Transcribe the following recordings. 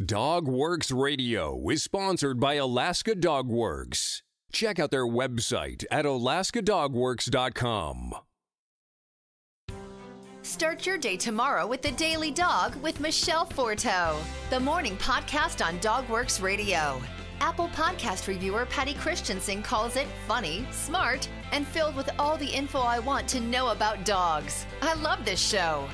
Dogworks Radio is sponsored by Alaska Dogworks. Check out their website at alaskadogworks.com. Start your day tomorrow with the Daily Dog with Michelle Forto, the morning podcast on Dog Works Radio. Apple Podcast reviewer Patty Christensen calls it funny, smart, and filled with all the info I want to know about dogs. I love this show.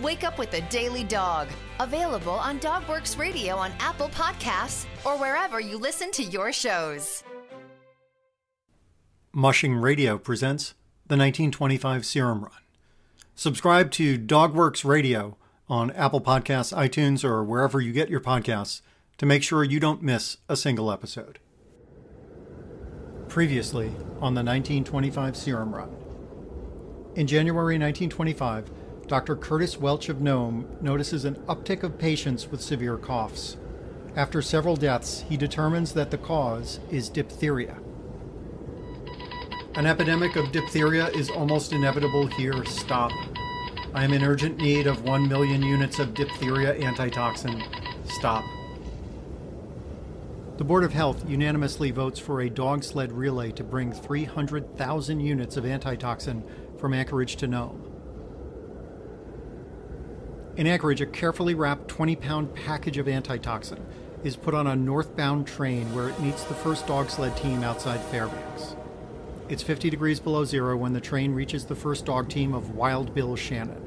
Wake up with the Daily Dog, available on Dogworks Radio on Apple Podcasts or wherever you listen to your shows. Mushing Radio presents the 1925 Serum Run. Subscribe to Dogworks Radio on Apple Podcasts, iTunes, or wherever you get your podcasts to make sure you don't miss a single episode. Previously on the 1925 Serum Run. In January 1925, Dr. Curtis Welch of Nome notices an uptick of patients with severe coughs. After several deaths, he determines that the cause is diphtheria. An epidemic of diphtheria is almost inevitable here. Stop. I am in urgent need of 1 million units of diphtheria antitoxin. Stop. The Board of Health unanimously votes for a dog sled relay to bring 300,000 units of antitoxin from Anchorage to Nome. In Anchorage, a carefully wrapped 20 pound package of antitoxin is put on a northbound train where it meets the first dog sled team outside Fairbanks. It's 50 degrees below zero when the train reaches the first dog team of Wild Bill Shannon.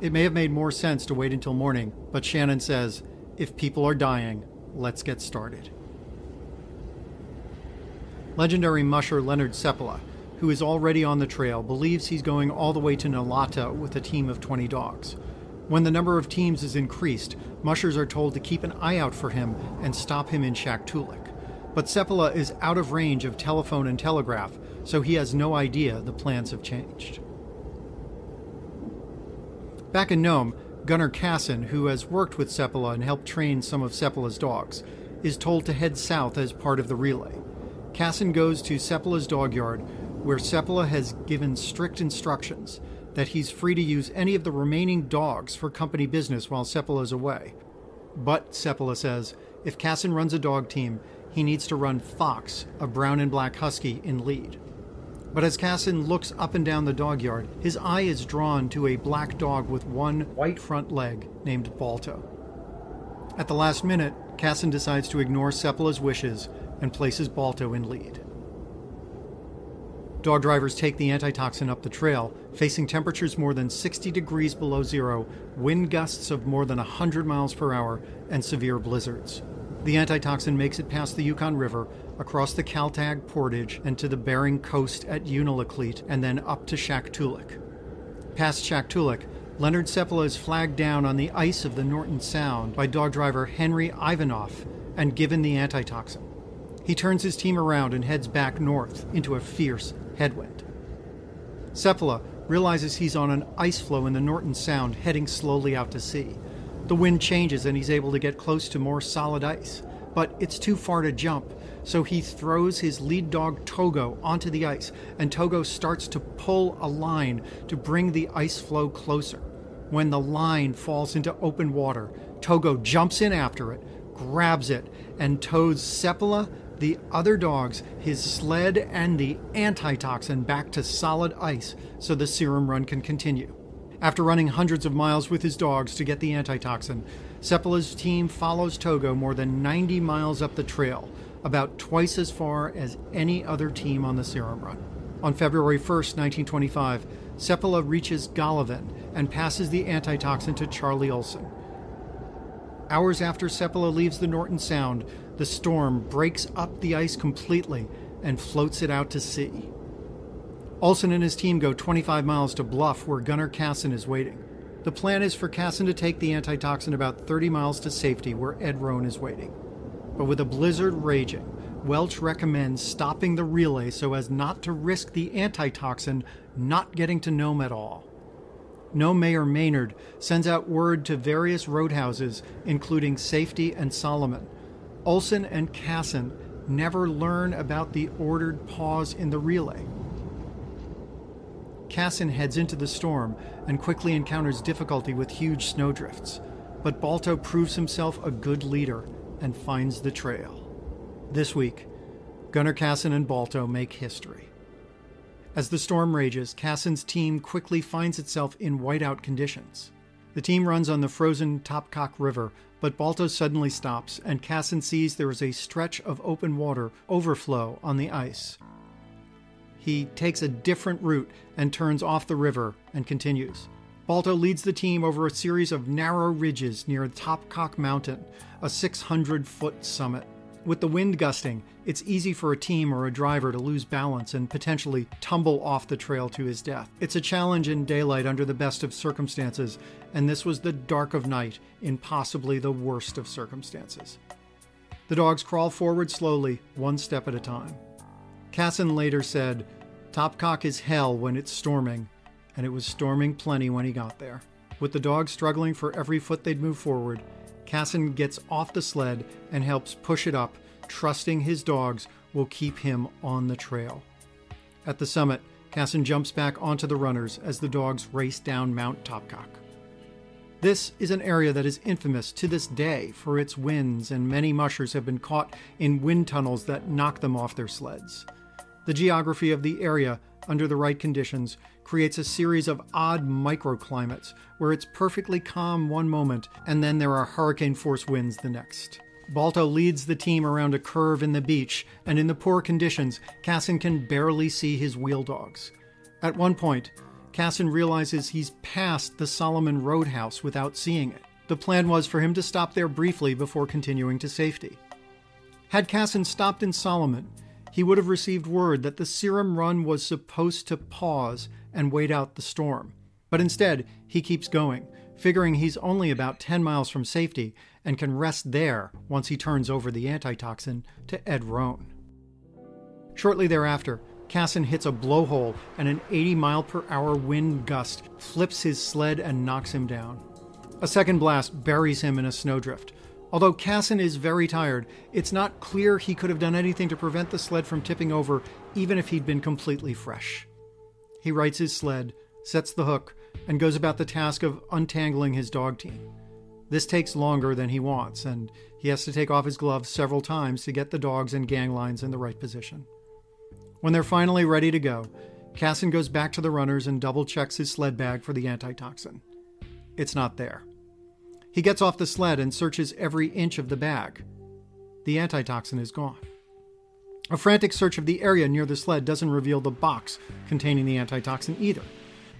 It may have made more sense to wait until morning, but Shannon says, if people are dying, let's get started. Legendary musher Leonard Seppala, who is already on the trail, believes he's going all the way to Nulato with a team of 20 dogs. When the number of teams is increased, mushers are told to keep an eye out for him and stop him in Shaktoolik. But Seppala is out of range of telephone and telegraph, so he has no idea the plans have changed. Back in Nome, Gunnar Kaasen, who has worked with Seppala and helped train some of Seppala's dogs, is told to head south as part of the relay. Kaasen goes to Seppala's dog yard, where Seppala has given strict instructions that he's free to use any of the remaining dogs for company business while Seppala is away. But, Seppala says, if Kaasen runs a dog team, he needs to run Fox, a brown and black husky, in lead. But as Kaasen looks up and down the dog yard, his eye is drawn to a black dog with one white front leg named Balto. At the last minute, Kaasen decides to ignore Seppala's wishes and places Balto in lead. Dog drivers take the antitoxin up the trail, facing temperatures more than 60 degrees below zero, wind gusts of more than 100 miles per hour, and severe blizzards. The antitoxin makes it past the Yukon River, across the Kaltag Portage, and to the Bering Coast at Unalakleet, and then up to Shaktoolik. Past Shaktoolik, Leonard Seppala is flagged down on the ice of the Norton Sound by dog driver Henry Ivanoff and given the antitoxin. He turns his team around and heads back north into a fierce headwind. Seppala realizes he's on an ice floe in the Norton Sound heading slowly out to sea. The wind changes and he's able to get close to more solid ice, but it's too far to jump, so he throws his lead dog Togo onto the ice, and Togo starts to pull a line to bring the ice floe closer. When the line falls into open water, Togo jumps in after it, grabs it, and tows Seppala the other dogs his sled and the antitoxin back to solid ice so the serum run can continue. After running hundreds of miles with his dogs to get the antitoxin, Seppala's team follows Togo more than 90 miles up the trail, about twice as far as any other team on the serum run. On February 1, 1925, Seppala reaches Golovin and passes the antitoxin to Charlie Olson. Hours after Seppala leaves the Norton Sound, the storm breaks up the ice completely and floats it out to sea. Olson and his team go 25 miles to Bluff, where Gunnar Kaasen is waiting. The plan is for Kaasen to take the antitoxin about 30 miles to safety, where Ed Rohn is waiting. But with a blizzard raging, Welch recommends stopping the relay so as not to risk the antitoxin not getting to Nome at all. Nome Mayor Maynard sends out word to various roadhouses, including Safety and Solomon, Olson and Kaasen never learn about the ordered pause in the relay. Kaasen heads into the storm and quickly encounters difficulty with huge snowdrifts. but Balto proves himself a good leader and finds the trail. This week, Gunnar Kaasen and Balto make history. As the storm rages, Kaasen's team quickly finds itself in whiteout conditions. The team runs on the frozen Topkok River, but Balto suddenly stops, and Kaasen sees there is a stretch of open water overflow on the ice. He takes a different route and turns off the river and continues. Balto leads the team over a series of narrow ridges near Topkok Mountain, a 600 foot summit. With the wind gusting, it's easy for a team or a driver to lose balance and potentially tumble off the trail to his death. It's a challenge in daylight under the best of circumstances, and this was the dark of night in possibly the worst of circumstances. The dogs crawl forward slowly, one step at a time. Kaasen later said, Topkok is hell when it's storming, and it was storming plenty when he got there. With the dogs struggling for every foot they'd move forward, Kaasen gets off the sled and helps push it up, trusting his dogs will keep him on the trail. At the summit, Kaasen jumps back onto the runners as the dogs race down Mount Topkok. This is an area that is infamous to this day for its winds, and many mushers have been caught in wind tunnels that knock them off their sleds. The geography of the area, under the right conditions, creates a series of odd microclimates where it's perfectly calm one moment and then there are hurricane force winds the next. Balto leads the team around a curve in the beach, and in the poor conditions, Kaasen can barely see his wheel dogs. At one point, Kaasen realizes he's passed the Solomon Roadhouse without seeing it. The plan was for him to stop there briefly before continuing to safety. Had Kaasen stopped in Solomon, he would have received word that the serum run was supposed to pause and wait out the storm. But instead, he keeps going, figuring he's only about 10 miles from safety and can rest there once he turns over the antitoxin to Ed Rohn. Shortly thereafter, Kaasen hits a blowhole and an 80 mile per hour wind gust flips his sled and knocks him down. A second blast buries him in a snowdrift, Although Kaasen is very tired, it's not clear he could have done anything to prevent the sled from tipping over, even if he'd been completely fresh. He rights his sled, sets the hook, and goes about the task of untangling his dog team. This takes longer than he wants, and he has to take off his gloves several times to get the dogs and gang lines in the right position. When they're finally ready to go, Kaasen goes back to the runners and double checks his sled bag for the antitoxin. It's not there. He gets off the sled and searches every inch of the bag. The antitoxin is gone. A frantic search of the area near the sled doesn't reveal the box containing the antitoxin either.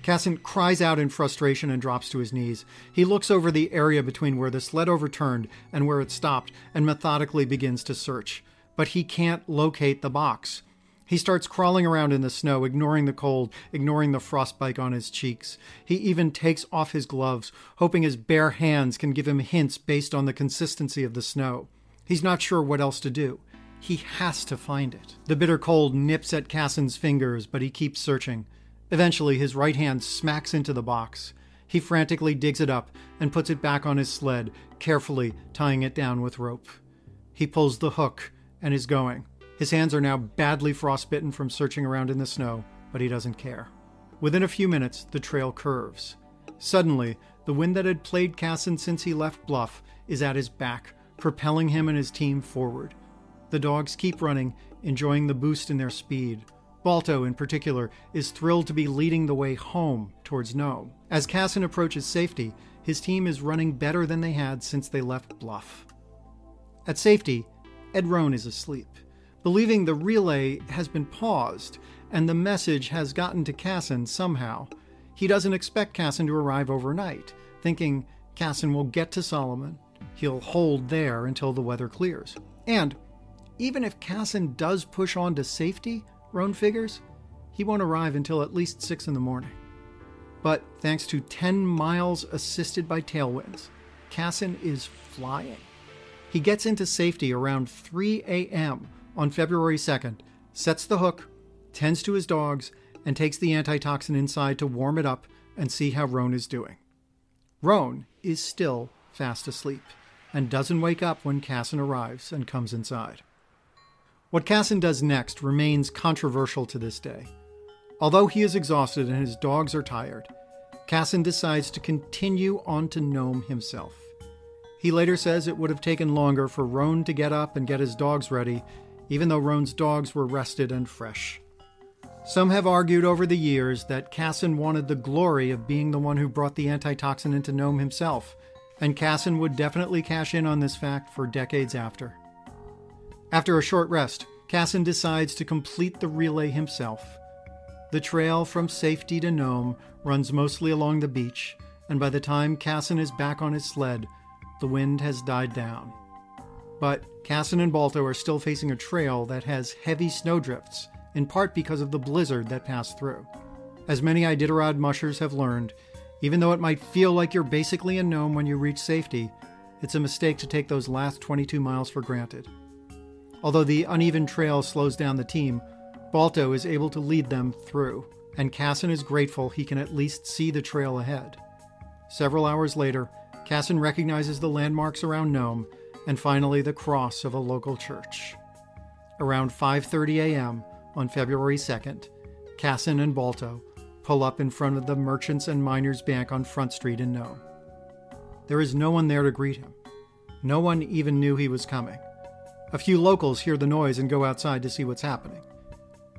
Kaasen cries out in frustration and drops to his knees. He looks over the area between where the sled overturned and where it stopped and methodically begins to search. But he can't locate the box. He starts crawling around in the snow, ignoring the cold, ignoring the frostbite on his cheeks. He even takes off his gloves, hoping his bare hands can give him hints based on the consistency of the snow. He's not sure what else to do. He has to find it. The bitter cold nips at Kaasen's fingers, but he keeps searching. Eventually, his right hand smacks into the box. He frantically digs it up and puts it back on his sled, carefully tying it down with rope. He pulls the hook and is going. His hands are now badly frostbitten from searching around in the snow, but he doesn't care. Within a few minutes, the trail curves. Suddenly, the wind that had played Kaasen since he left Bluff is at his back, propelling him and his team forward. The dogs keep running, enjoying the boost in their speed. Balto, in particular, is thrilled to be leading the way home towards Nome. As Kaasen approaches safety, his team is running better than they had since they left Bluff. At safety, Ed Rohn is asleep believing the relay has been paused and the message has gotten to Kaasen somehow. He doesn't expect Kaasen to arrive overnight, thinking Kaasen will get to Solomon. He'll hold there until the weather clears. And even if Kaasen does push on to safety, Rohn figures, he won't arrive until at least 6 in the morning. But thanks to 10 miles assisted by tailwinds, Kaasen is flying. He gets into safety around 3 a.m on February 2nd, sets the hook, tends to his dogs, and takes the antitoxin inside to warm it up and see how Rohn is doing. Rohn is still fast asleep and doesn't wake up when Kaasen arrives and comes inside. What Kaasen does next remains controversial to this day. Although he is exhausted and his dogs are tired, Kaasen decides to continue on to Nome himself. He later says it would have taken longer for Rohn to get up and get his dogs ready, even though Rohn's dogs were rested and fresh. Some have argued over the years that Kaasen wanted the glory of being the one who brought the antitoxin into Nome himself, and Kaasen would definitely cash in on this fact for decades after. After a short rest, Kaasen decides to complete the relay himself. The trail from safety to Nome runs mostly along the beach, and by the time Kaasen is back on his sled, the wind has died down. But Kaasen and Balto are still facing a trail that has heavy snowdrifts, in part because of the blizzard that passed through. As many Iditarod mushers have learned, even though it might feel like you're basically a Nome when you reach safety, it's a mistake to take those last 22 miles for granted. Although the uneven trail slows down the team, Balto is able to lead them through, and Kaasen is grateful he can at least see the trail ahead. Several hours later, Kaasen recognizes the landmarks around Nome and finally the cross of a local church. Around 5:30 a.m. on February 2nd, Kaasen and Balto pull up in front of the Merchants and Miners Bank on Front Street in Nome. There is no one there to greet him. No one even knew he was coming. A few locals hear the noise and go outside to see what's happening.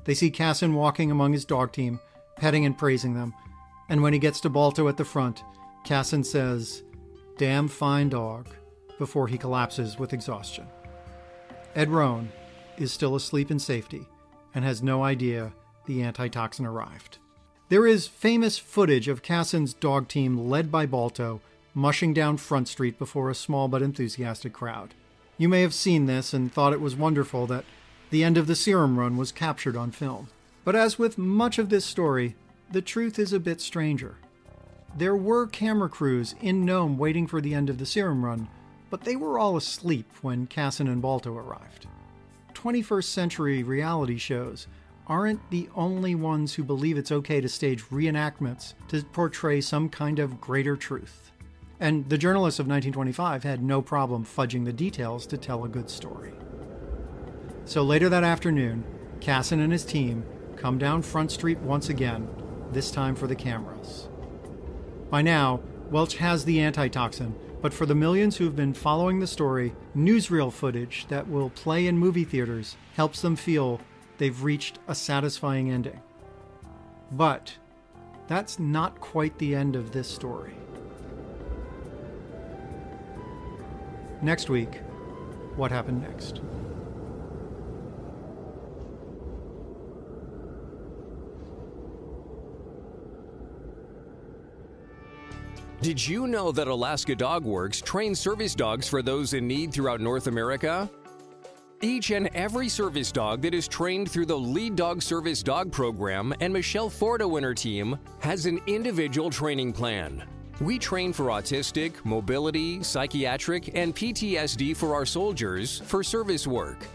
They see Kaasen walking among his dog team, petting and praising them, and when he gets to Balto at the front, Kaasen says, Damn fine dog, before he collapses with exhaustion. Ed Rohn is still asleep in safety and has no idea the antitoxin arrived. There is famous footage of Kaasen's dog team led by Balto mushing down Front Street before a small but enthusiastic crowd. You may have seen this and thought it was wonderful that the end of the serum run was captured on film. But as with much of this story, the truth is a bit stranger. There were camera crews in Nome waiting for the end of the serum run, but they were all asleep when Kaasen and Balto arrived. 21st century reality shows aren't the only ones who believe it's okay to stage reenactments to portray some kind of greater truth. And the journalists of 1925 had no problem fudging the details to tell a good story. So later that afternoon, Kaasen and his team come down Front Street once again, this time for the cameras. By now, Welch has the antitoxin, but for the millions who've been following the story, newsreel footage that will play in movie theaters helps them feel they've reached a satisfying ending. But that's not quite the end of this story. Next week, what happened next? Did you know that Alaska Dog Works trains service dogs for those in need throughout North America? Each and every service dog that is trained through the Lead Dog Service Dog Program and Michelle Forto and her team has an individual training plan. We train for autistic, mobility, psychiatric, and PTSD for our soldiers for service work.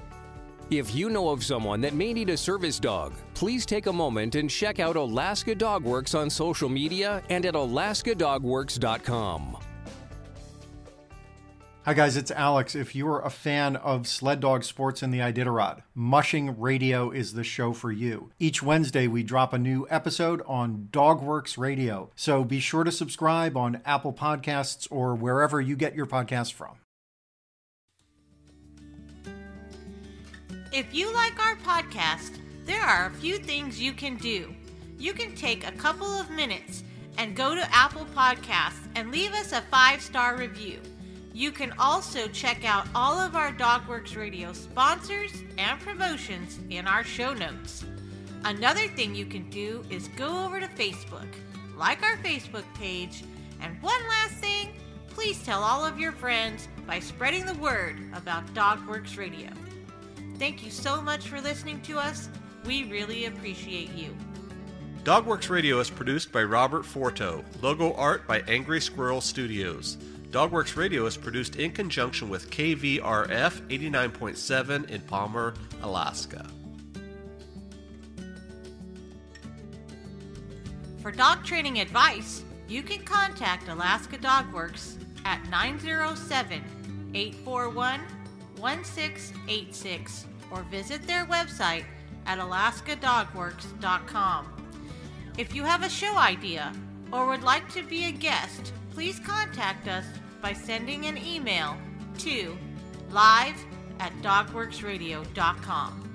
If you know of someone that may need a service dog, please take a moment and check out Alaska Dog Works on social media and at alaskadogworks.com. Hi, guys, it's Alex. If you're a fan of sled dog sports in the Iditarod, Mushing Radio is the show for you. Each Wednesday, we drop a new episode on Dogworks Radio. So be sure to subscribe on Apple Podcasts or wherever you get your podcasts from. If you like our podcast, there are a few things you can do. You can take a couple of minutes and go to Apple Podcasts and leave us a five star review. You can also check out all of our Dogworks Radio sponsors and promotions in our show notes. Another thing you can do is go over to Facebook, like our Facebook page, and one last thing, please tell all of your friends by spreading the word about Dogworks Radio. Thank you so much for listening to us. We really appreciate you. Dogworks Radio is produced by Robert Forto. Logo art by Angry Squirrel Studios. Dogworks Radio is produced in conjunction with KVRF 89.7 in Palmer, Alaska. For dog training advice, you can contact Alaska Dogworks at 907 841 1686 or visit their website at alaskadogworks.com. If you have a show idea or would like to be a guest, please contact us by sending an email to live at dogworksradio.com.